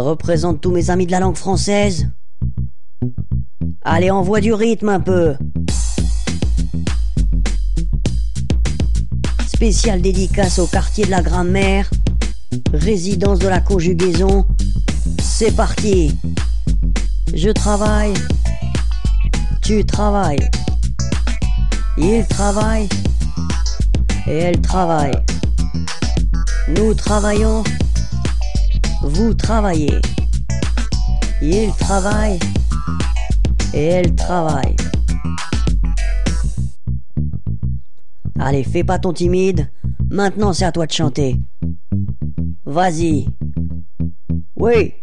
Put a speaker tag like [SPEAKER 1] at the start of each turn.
[SPEAKER 1] représente tous mes amis de la langue française. Allez, envoie du rythme un peu. Spécial dédicace au quartier de la grammaire, résidence de la conjugaison. C'est parti. Je travaille. Tu travailles. Il travaille. Et elle travaille. Nous travaillons. Vous travaillez. Il travaille. Et elle travaille. Allez, fais pas ton timide. Maintenant, c'est à toi de chanter. Vas-y. Oui.